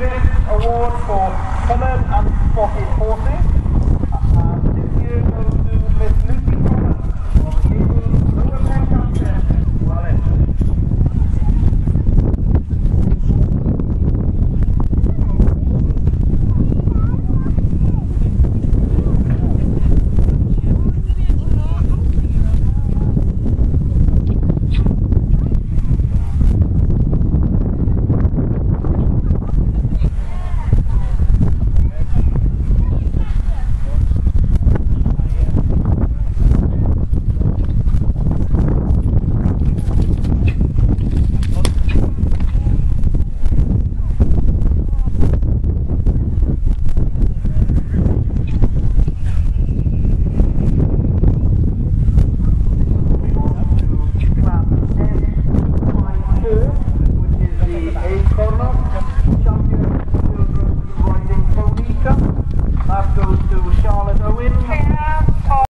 Award for Common and Spotted Horses. win.